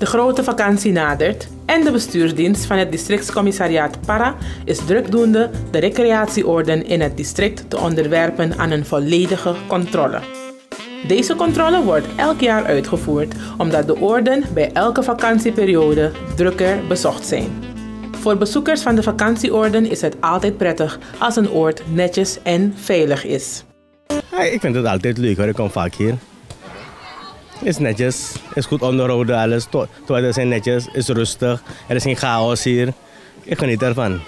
De grote vakantie nadert en de bestuursdienst van het districtscommissariaat Para is drukdoende de recreatieorden in het district te onderwerpen aan een volledige controle. Deze controle wordt elk jaar uitgevoerd omdat de oorden bij elke vakantieperiode drukker bezocht zijn. Voor bezoekers van de vakantieoorden is het altijd prettig als een oord netjes en veilig is. ik vind het altijd leuk hoor, ik kom vaak hier. Is netjes, is goed onderhouden, alles. To toiletten zijn netjes, is rustig, er is geen chaos hier. Ik geniet ervan.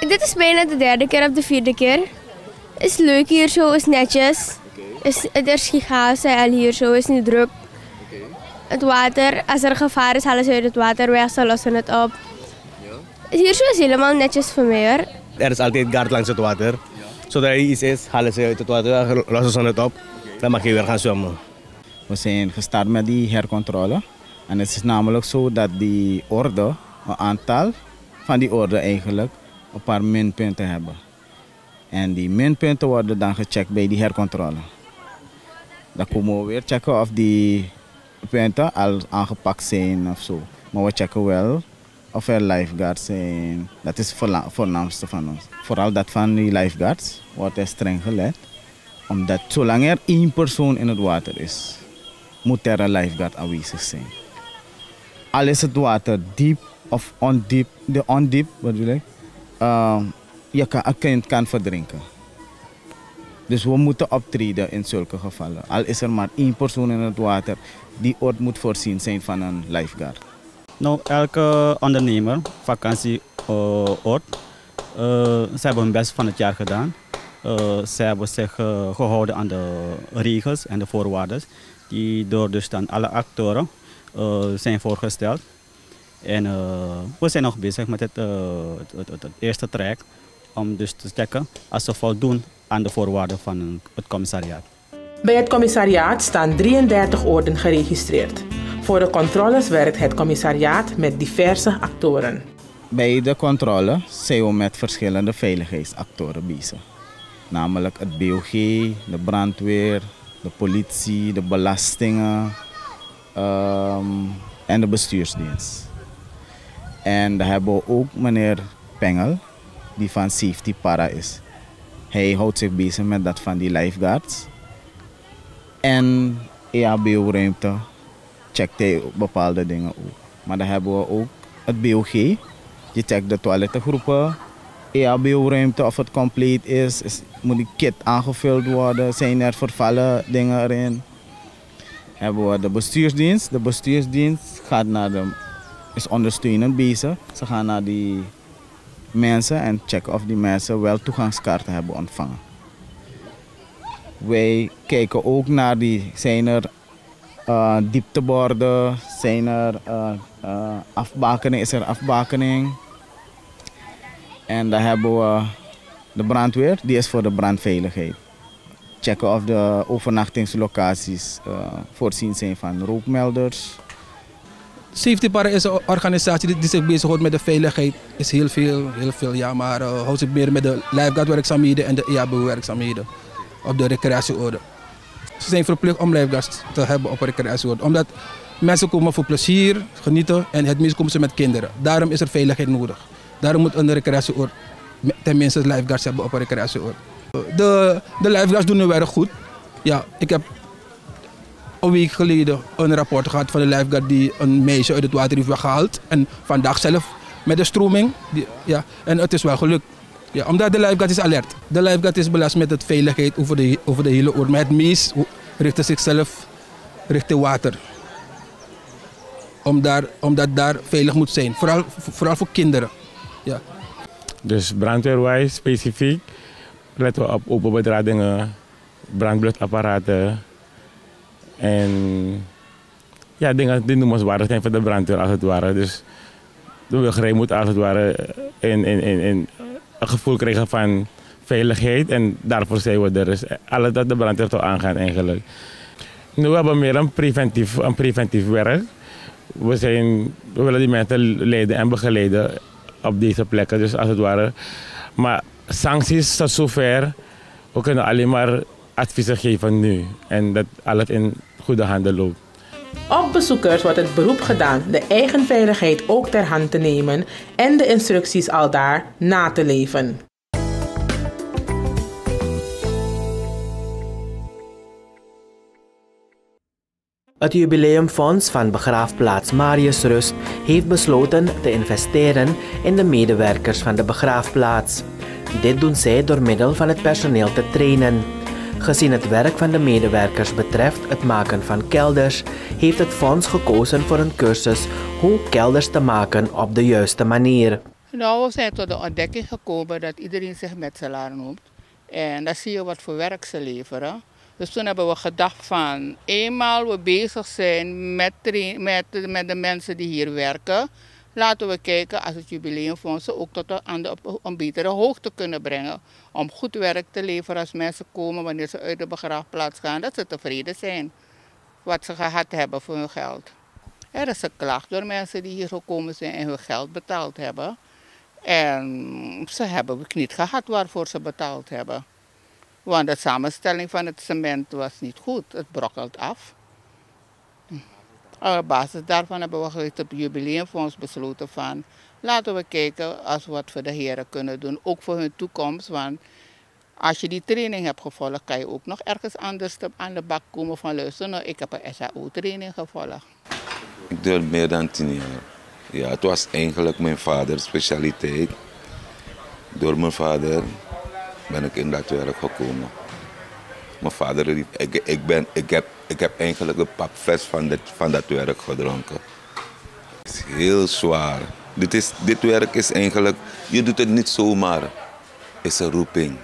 Dit is bijna de derde keer of de vierde keer. Is leuk hier zo, is netjes. Is, er is geen chaos hier zo, is niet druk. Het water, als er gevaar is, halen ze uit het water weg, ze lossen het op. Hier zo is helemaal netjes voor mij hoor. Er is altijd guard langs het water. Zodra er iets is, halen ze uit het water, lossen ze het op. Dan mag je weer gaan zwemmen. We zijn gestart met die hercontrole. En het is namelijk zo dat die orde, een aantal van die orde eigenlijk, een paar minpunten hebben. En die minpunten worden dan gecheckt bij die hercontrole. Dan komen we weer checken of die punten al aangepakt zijn of zo. Maar we checken wel of er lifeguards zijn. Dat is het voornaamste van ons. Vooral dat van die lifeguards wordt er streng gelet. Omdat zolang er één persoon in het water is, moet er een lifeguard aanwezig zijn. Al is het water diep of ondiep, de ondiep bedoel ik, uh, je kan, een kind kan verdrinken. Dus we moeten optreden in zulke gevallen. Al is er maar één persoon in het water, die oord moet voorzien zijn van een lifeguard. Nou, elke ondernemer, vakantieoord, uh, ze hebben hun best van het jaar gedaan. Ze hebben zich gehouden aan de regels en de voorwaarden die door dus dan alle actoren uh, zijn voorgesteld. En we zijn nog bezig met het, het, het, het, eerste track om dus te checken als ze voldoen aan de voorwaarden van het commissariaat. Bij het commissariaat staan 33 orden geregistreerd. Voor de controles werkt het commissariaat met diverse actoren. Bij de controle zijn we met verschillende veiligheidsactoren bezig. Namelijk het BOG, de brandweer, de politie, de belastingen um, en de bestuursdienst. En dan hebben we ook meneer Pengel, die van Safety Para is. Hij houdt zich bezig met dat van die lifeguards. En EHBO-ruimte checkt hij bepaalde dingen ook. Maar dan hebben we ook het BOG. Je checkt de toilettengroepen. EHBO-ruimte of het compleet is, is. Moet die kit aangevuld worden? Zijn er vervallen dingen erin? Hebben we de bestuursdienst. De bestuursdienst gaat naar de, is ondersteunend bezig. Ze gaan naar die mensen en checken of die mensen wel toegangskaarten hebben ontvangen. Wij kijken ook naar die, zijn er uh, diepteborden, zijn er uh, uh, afbakening, is er afbakening. En dan hebben we de brandweer, die is voor de brandveiligheid. Checken of de overnachtingslocaties voorzien zijn van rookmelders. Safety Para is een organisatie die zich bezighoudt met de veiligheid. Is heel veel, heel veel ja, maar uh, houdt zich meer met de lifeguard werkzaamheden en de EHBO werkzaamheden op de recreatieorde. Ze zijn verplicht om lifeguards te hebben op een recreatieorde. Omdat mensen komen voor plezier, genieten en het meest komen ze met kinderen. Daarom is er veiligheid nodig. Daarom moet een recreatieoord tenminste lifeguards hebben op een recreatieoord. De, de lifeguards doen hun werk goed. Ja, ik heb een week geleden een rapport gehad van de lifeguard die een meisje uit het water heeft weggehaald. En vandaag zelf met de stroming. Ja, en het is wel gelukt. Ja, omdat de lifeguard is alert. De lifeguard is belast met het veiligheid over de, over de hele oor. Maar het meest zichzelf richting water. Om daar, omdat daar veilig moet zijn. Vooral, vooral voor kinderen. Ja. Dus brandweerwijs specifiek letten we op open bedradingen, brandblusapparaten en ja, dingen die noemenswaardig zijn voor de brandweer als het ware. Dus de burgerij moet als het ware in, in, in, een gevoel krijgen van veiligheid en daarvoor zijn we er. Dus alles dat de brandweer toch aangaat eigenlijk. Nu hebben we meer een preventief, een preventief werk. We, zijn, we willen die mensen leiden en begeleiden op deze plekken. Dus als het ware. Maar sancties tot zover, we kunnen alleen maar adviezen geven nu. En dat alles in goede handen loopt. Op bezoekers wordt het beroep gedaan de eigen veiligheid ook ter hand te nemen en de instructies aldaar na te leven. Het jubileumfonds van begraafplaats Marius Rust heeft besloten te investeren in de medewerkers van de begraafplaats. Dit doen zij door middel van het personeel te trainen. Gezien het werk van de medewerkers betreft het maken van kelders, heeft het fonds gekozen voor een cursus hoe kelders te maken op de juiste manier. Nou, we zijn tot de ontdekking gekomen dat iedereen zich metselaar noemt. En dan zie je wat voor werk ze leveren. Dus toen hebben we gedacht van, eenmaal we bezig zijn met, met, met de mensen die hier werken, laten we kijken als het jubileumfonds ook tot aan de, een betere hoogte kunnen brengen. Om goed werk te leveren als mensen komen wanneer ze uit de begraafplaats gaan, dat ze tevreden zijn wat ze gehad hebben voor hun geld. Er is een klacht door mensen die hier gekomen zijn en hun geld betaald hebben. En ze hebben niet gehad waarvoor ze betaald hebben. Want de samenstelling van het cement was niet goed. Het brokkelt af. Op basis daarvan hebben we het jubileumfonds besloten van... laten we kijken als we wat voor de heren kunnen doen. Ook voor hun toekomst. Want als je die training hebt gevolgd, kan je ook nog ergens anders aan de bak komen van luisteren. Nou, ik heb een SAO-training gevolgd. Ik doe meer dan tien jaar. Ja, het was eigenlijk mijn vaders specialiteit. Door mijn vader ben ik in dat werk gekomen. Mijn vader, ik, ik, ben, ik, heb, ik heb eigenlijk een pak fles van, dit, van dat werk gedronken. Het is heel zwaar. Dit, is, dit werk is eigenlijk, je doet het niet zomaar. Is een roeping.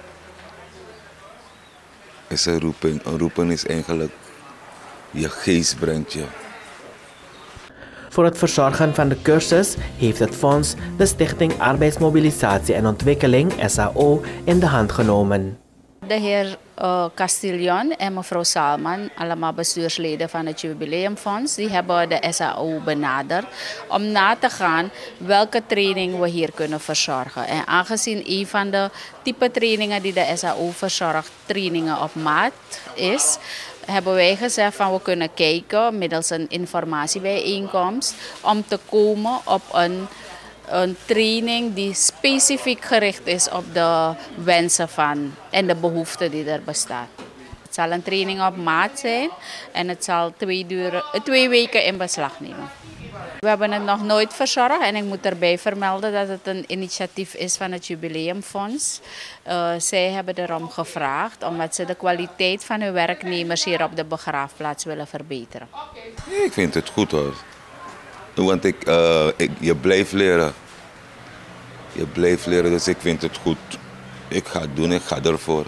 Het is een roeping. Een roeping is eigenlijk, je geest brengt je. Voor het verzorgen van de cursus heeft het fonds de Stichting Arbeidsmobilisatie en Ontwikkeling SAO in de hand genomen. De heer uh, Castillon en mevrouw Salman, allemaal bestuursleden van het Jubileumfonds, die hebben de SAO benaderd om na te gaan welke training we hier kunnen verzorgen. En aangezien een van de type trainingen die de SAO verzorgt, trainingen op maat is, hebben wij gezegd van we kunnen kijken middels een informatiebijeenkomst om te komen op een, een training die specifiek gericht is op de wensen van en de behoeften die er bestaan. Het zal een training op maat zijn en het zal twee, duren, twee weken in beslag nemen. We hebben het nog nooit verzorgd en ik moet erbij vermelden dat het een initiatief is van het Jubileumfonds. Uh, zij hebben erom gevraagd omdat ze de kwaliteit van hun werknemers hier op de begraafplaats willen verbeteren. Ik vind het goed hoor. Want ik, uh, ik, je blijft leren. Je blijft leren, dus ik vind het goed. Ik ga het doen, ik ga ervoor.